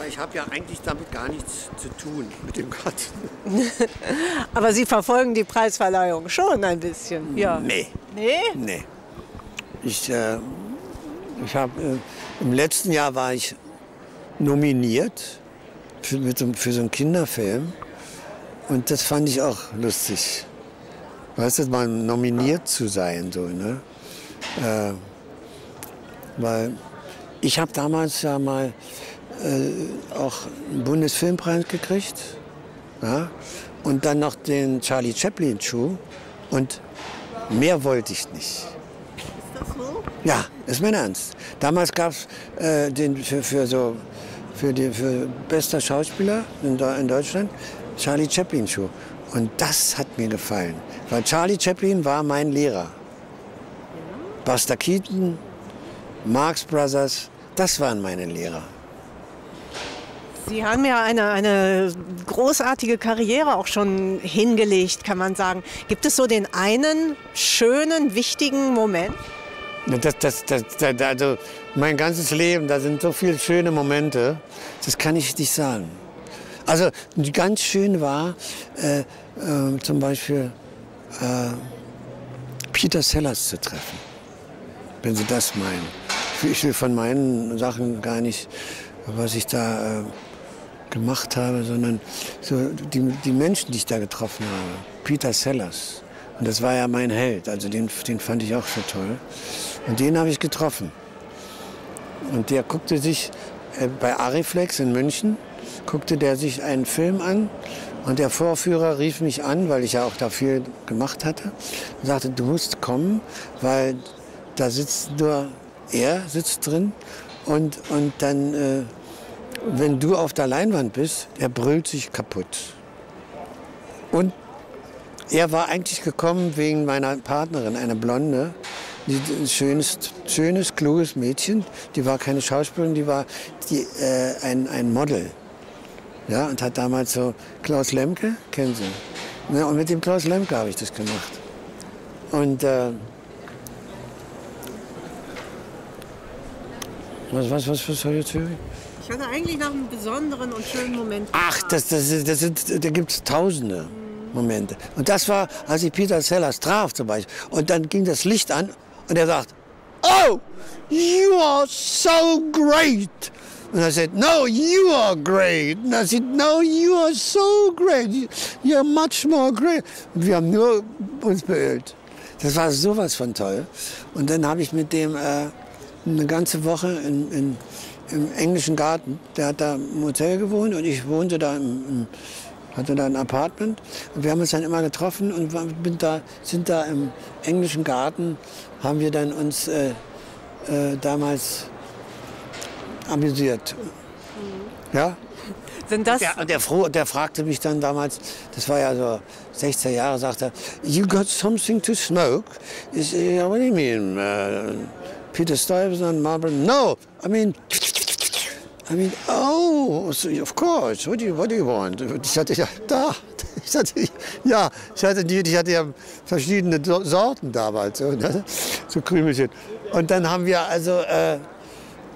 Weil ich habe ja eigentlich damit gar nichts zu tun, mit dem Garten. Aber Sie verfolgen die Preisverleihung schon ein bisschen. Ja. Nee. Nee? Nee. Ich, äh, ich habe äh, im letzten Jahr war ich nominiert für, mit so, für so einen Kinderfilm. Und das fand ich auch lustig. Weißt du, mal nominiert zu sein, so, ne? Äh, weil ich habe damals ja mal äh, auch einen Bundesfilmpreis gekriegt. Ja? Und dann noch den Charlie Chaplin Schuh. Und mehr wollte ich nicht. Ist das so? Ja, ist mein Ernst. Damals gab es äh, den für, für so für die für bester Schauspieler in, in Deutschland Charlie Chaplin Schuh. Und das hat mir gefallen, weil Charlie Chaplin war mein Lehrer. Buster Keaton, Marx Brothers, das waren meine Lehrer. Sie haben ja eine, eine großartige Karriere auch schon hingelegt, kann man sagen. Gibt es so den einen schönen, wichtigen Moment? Das, das, das, also mein ganzes Leben, da sind so viele schöne Momente, das kann ich nicht sagen. Also ganz schön war äh, äh, zum Beispiel äh, Peter Sellers zu treffen, wenn Sie das meinen. Ich will von meinen Sachen gar nicht, was ich da äh, gemacht habe, sondern so die, die Menschen, die ich da getroffen habe. Peter Sellers. Und das war ja mein Held, also den, den fand ich auch so toll. Und den habe ich getroffen. Und der guckte sich äh, bei Ariflex in München, guckte der sich einen Film an. Und der Vorführer rief mich an, weil ich ja auch da viel gemacht hatte, und sagte, du musst kommen, weil da sitzt nur er sitzt drin und, und dann, äh, wenn du auf der Leinwand bist, er brüllt sich kaputt. Und er war eigentlich gekommen wegen meiner Partnerin, eine Blonde, die, ein schönes, schönes, kluges Mädchen. Die war keine Schauspielerin, die war die, äh, ein, ein Model. Ja, und hat damals so Klaus Lemke, kennen Sie? Ja, und mit dem Klaus Lemke habe ich das gemacht. Und äh, was, was, was, was soll jetzt hören? Hatte eigentlich nach einem besonderen und schönen Moment. Ach, das, das, das sind, da gibt es tausende Momente. Und das war, als ich Peter Sellers traf zum Beispiel. Und dann ging das Licht an und er sagt, Oh, you are so great. And I said, no, you are great. And I said, no, you are so great. You're much more great. Und wir haben nur uns beölt. Das war sowas von toll. Und dann habe ich mit dem äh, eine ganze Woche in, in, im englischen Garten. Der hat da im Hotel gewohnt und ich wohnte da im, im hatte da ein Apartment und wir haben uns dann immer getroffen und da, sind da im englischen Garten, haben wir dann uns äh, äh, damals amüsiert. Ja? Sind das, Der, und der, froh, der fragte mich dann damals, das war ja so 16 Jahre, sagte er, you got something to smoke? Ich, ja, what do you mean? Uh, Peter Stuyvesant, Marlboro? No, I mean, I mean, oh, of course, what do you, what do you want? Ich hatte ja, da, ich hatte, ja, ich hatte, ich hatte ja verschiedene So- Sorten damals, so, ne? so Krümelchen. Und dann haben wir also äh,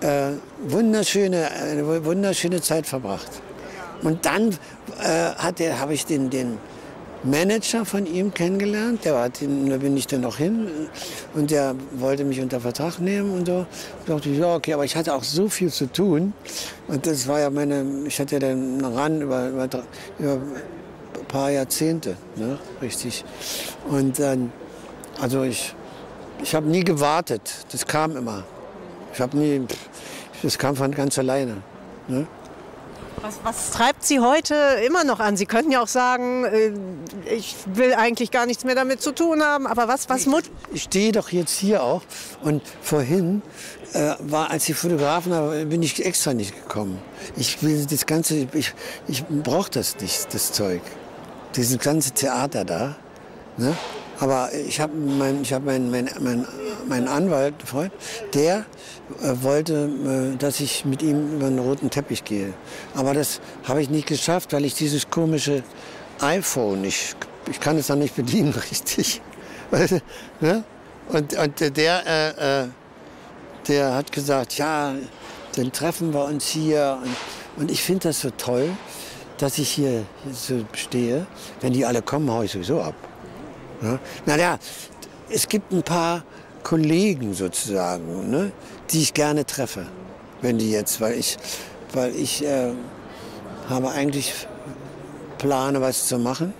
äh, wunderschöne, eine wunderschöne Zeit verbracht. Und dann äh, habe ich den, den Manager von ihm kennengelernt. Der hat ihn, da bin ich dann noch hin und der wollte mich unter Vertrag nehmen und so. Ich dachte, ja, okay, aber ich hatte auch so viel zu tun. Und das war ja meine, ich hatte ja den Ran über, über, dr- über ein paar Jahrzehnte, ne? richtig. Und dann, also ich, ich habe nie gewartet, das kam immer. Ich habe nie, das kam von ganz alleine. Ne? Was, was treibt Sie heute immer noch an? Sie könnten ja auch sagen, äh, ich will eigentlich gar nichts mehr damit zu tun haben, aber was, was mut Ich stehe doch jetzt hier auch und vorhin äh, war, als die Fotografen, da bin ich extra nicht gekommen. Ich will das ganze, ich, ich brauche das nicht, das Zeug, dieses ganze Theater da. Ne? Aber ich habe mein, ich hab mein, mein, mein, mein Anwalt, Freund, der äh, wollte, äh, dass ich mit ihm über einen roten Teppich gehe. Aber das habe ich nicht geschafft, weil ich dieses komische iPhone nicht, ich kann es dann nicht bedienen richtig. Ne? Und, und der, äh, äh, der hat gesagt, ja, dann treffen wir uns hier. Und, Und ich finde das so toll, dass ich hier so stehe. Wenn die alle kommen, haue ich sowieso ab. Ja? Naja, es gibt ein paar Kollegen sozusagen, ne, die ich gerne treffe, wenn die jetzt, weil ich, weil ich äh, habe eigentlich plane, was zu machen.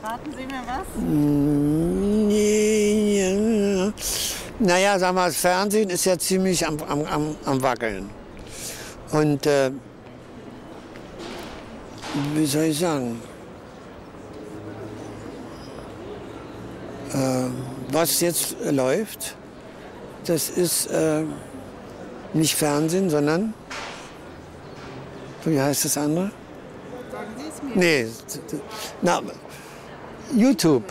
Verraten Sie mir was? Mm, naja, sagen wir, das Fernsehen ist ja ziemlich am, am, am, am Wackeln. Und äh, wie soll ich sagen? Was jetzt läuft, das ist äh, nicht Fernsehen, sondern, wie heißt das andere? Nee, na, YouTube,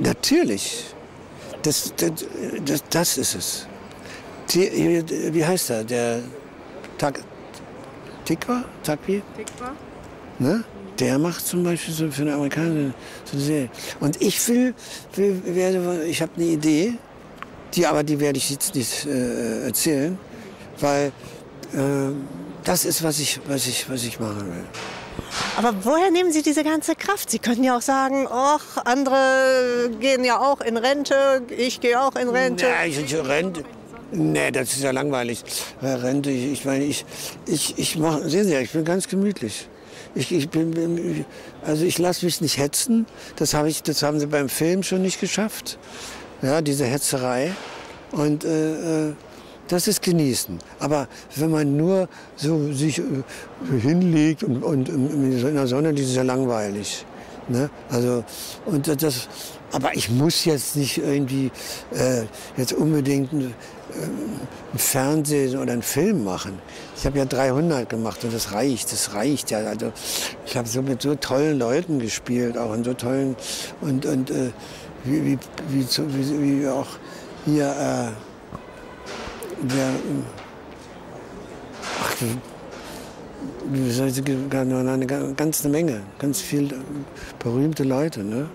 natürlich. Das, das, das, das ist es. Wie heißt er? Der Tikwa? Tikva? Ne? Der macht zum Beispiel so für eine Amerikaner so eine Serie. Und ich will, will werde, ich habe eine Idee, die aber die werde ich jetzt nicht äh, erzählen, weil äh, das ist, was ich, was, ich, was ich machen will. Aber woher nehmen Sie diese ganze Kraft? Sie könnten ja auch sagen, ach, andere gehen ja auch in Rente, ich gehe auch in Rente. Ja, ich, ich, Rente. Nee, das ist ja langweilig. Rente, ich, ich meine, ich, ich, ich mache, sehen Sie ja, ich bin ganz gemütlich. Ich, ich bin, also ich lasse mich nicht hetzen. Das, habe ich, das haben sie beim Film schon nicht geschafft. Ja, diese Hetzerei. Und äh, äh, das ist genießen. Aber wenn man nur so sich äh, hinlegt und, und in der Sonne, das ist ja langweilig. Ne? Also, und das, aber ich muss jetzt nicht irgendwie äh, jetzt unbedingt ein, ein Fernsehen oder einen Film machen. Ich habe ja 300 gemacht und das reicht, das reicht ja. Also ich habe so mit so tollen Leuten gespielt, auch in so tollen und und äh, wie, wie, wie, wie, wie auch hier äh, der, äh, ach, wie soll ich sagen, eine ganze Menge, ganz viele berühmte Leute. Ne?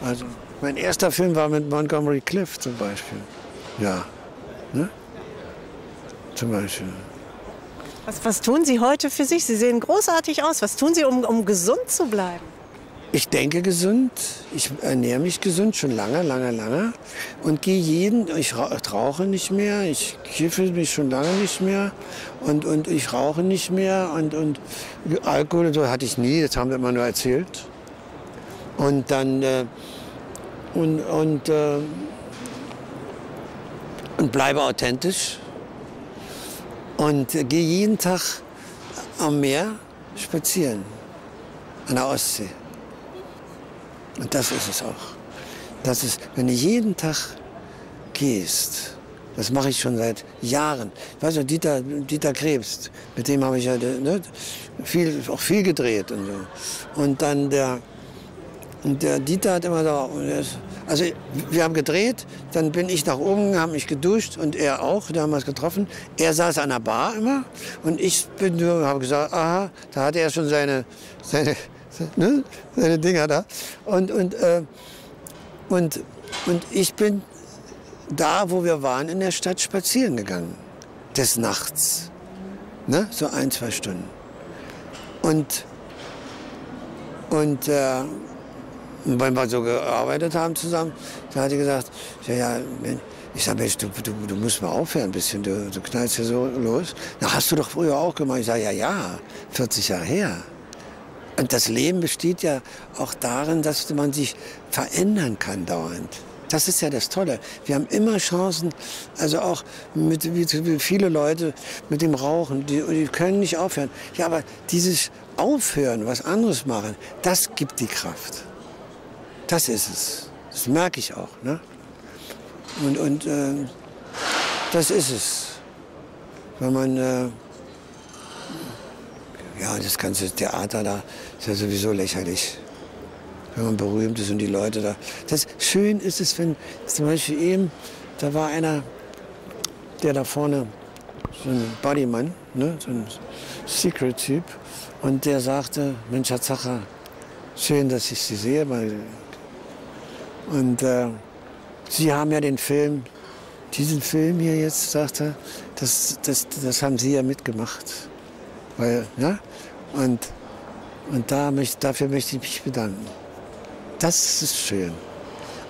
Also mein erster Film war mit Montgomery Clift zum Beispiel. Ja, ne? Zum Beispiel. Was, was tun Sie heute für sich? Sie sehen großartig aus. Was tun Sie, um, um gesund zu bleiben? Ich denke gesund, ich ernähre mich gesund schon lange, lange, lange und gehe jeden, ich rau- rauche nicht mehr, ich kiffe mich schon lange nicht mehr und, und ich rauche nicht mehr und, und Alkohol so hatte ich nie, das haben wir immer nur erzählt. Und dann äh, und, und, äh, und bleibe authentisch und gehe jeden Tag am Meer spazieren, an der Ostsee. Und das ist es auch. Das ist, wenn du jeden Tag gehst, das mache ich schon seit Jahren. Weißt du, Dieter, Dieter Krebs, mit dem habe ich ja ne, viel, auch viel gedreht und so. Und dann der, und der Dieter hat immer da, also wir haben gedreht, dann bin ich nach oben, haben mich geduscht und er auch, da haben wir uns getroffen. Er saß an der Bar immer und ich bin nur, habe gesagt, aha, da hatte er schon seine, seine, ne, seine Dinger da. Und, und, äh, und, und ich bin da, wo wir waren, in der Stadt spazieren gegangen. Des Nachts. Ne? So ein, zwei Stunden. Und, und äh, wenn wir so gearbeitet haben zusammen, da hat er gesagt, ja, ja, ich sage, Mensch, du, du, du musst mal aufhören ein bisschen, du, du knallst ja so los. Na, hast du doch früher auch gemacht. Ich sage, ja, ja, 40 Jahre her. Und das Leben besteht ja auch darin, dass man sich verändern kann dauernd. Das ist ja das Tolle. Wir haben immer Chancen, also auch mit, wie, viele Leute mit dem Rauchen, die, die können nicht aufhören. Ja, aber dieses Aufhören, was anderes machen, das gibt die Kraft. Das ist es. Das merke ich auch. Ne? Und, und äh, das ist es. Wenn man, äh, ja, das ganze Theater da ist ja sowieso lächerlich. Wenn man berühmt ist und die Leute da. Das schön ist es, wenn zum Beispiel eben, da war einer, der da vorne, so ein Bodyman, ne, so ein Secret-Typ, und der sagte, Mensch, Herr Zacher, schön, dass ich Sie sehe. Weil und äh, Sie haben ja den Film, diesen Film hier jetzt, sagt er, das, das, das haben Sie ja mitgemacht. Weil, ja? Und, und da möcht, dafür möchte ich mich bedanken. Das ist schön.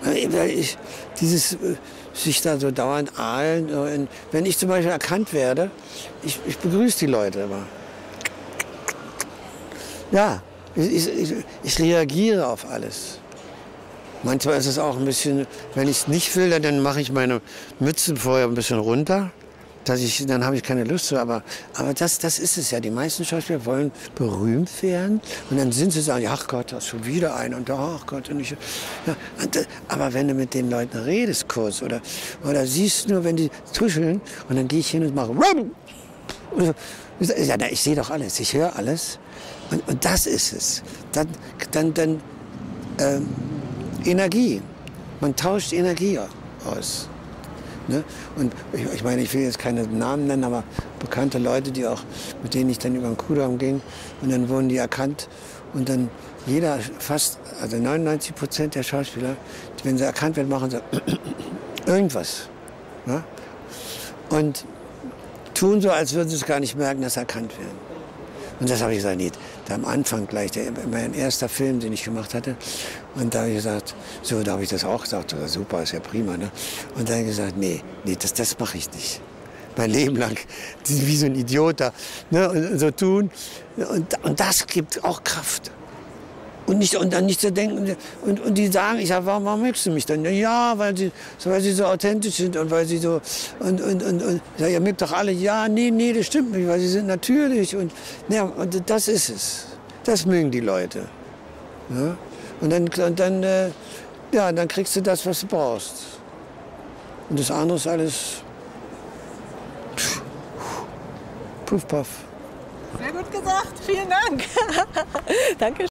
Weil ich, dieses äh, sich da so dauernd ahlen. Wenn ich zum Beispiel erkannt werde, ich, ich begrüße die Leute immer. Ja, ich, ich, ich reagiere auf alles. Manchmal ist es auch ein bisschen, wenn ich es nicht will, dann mache ich meine Mützen vorher ein bisschen runter. Dass ich, dann habe ich keine Lust zu. Aber, aber das, das ist es ja. Die meisten Schauspieler wollen berühmt werden. Und dann sind sie so, ach Gott, da ist schon wieder einer. Und ach Gott. Und ich, ja, und, aber wenn du mit den Leuten redest kurz oder, oder siehst nur, wenn die tuscheln und dann gehe ich hin und mache und so, ja, ich sehe doch alles, ich höre alles. Und, und das ist es. Dann, dann, dann ähm, Energie. Man tauscht Energie aus. Ne? Und ich, ich, meine, ich will jetzt keine Namen nennen, aber bekannte Leute, die auch, mit denen ich dann über den Kudamm ging, und dann wurden die erkannt. Und dann jeder, fast, also 99 Prozent der Schauspieler, wenn sie erkannt werden, machen sie irgendwas. Ne? Und tun so, als würden sie es gar nicht merken, dass sie erkannt werden. Und das habe ich gesagt, da am Anfang gleich, der, mein erster Film, den ich gemacht hatte. Und da habe ich gesagt, so, da habe ich das auch gesagt, super, ist ja prima. Ne? Und da habe ich gesagt, nee, nee, das, das mache ich nicht. Mein Leben lang, wie so ein Idiot da, ne? und so tun. Und, und das gibt auch Kraft. Und, nicht, und dann nicht zu denken, und, und die sagen, ich sage, warum, warum möchtest du mich dann? Ja, weil sie, weil sie so authentisch sind und weil sie so, und, und, und, und ich sage, ihr mögt doch alle, ja, nee, nee, das stimmt nicht, weil sie sind natürlich und, ja, und das ist es. Das mögen die Leute. Ja? Und dann, und dann, äh, ja, dann kriegst du das, was du brauchst. Und das andere ist alles puff, puff. Sehr gut gesagt, vielen Dank. Danke.